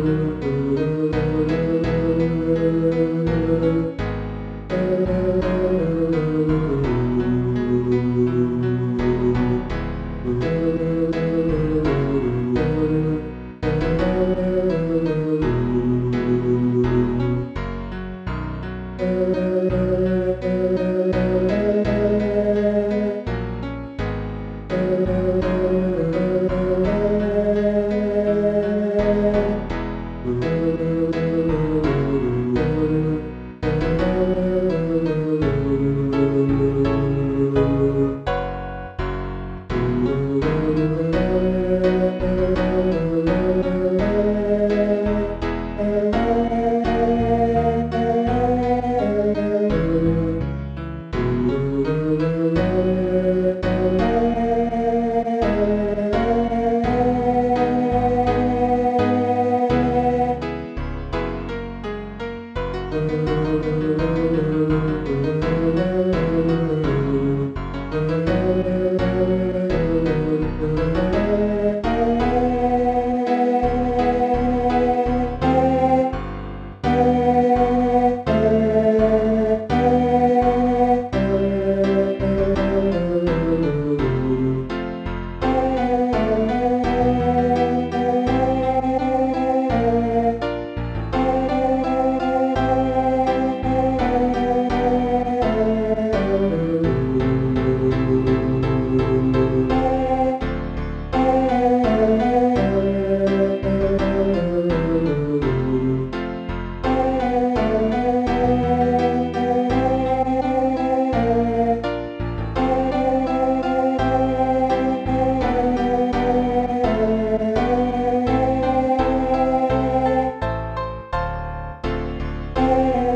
Thank Lord.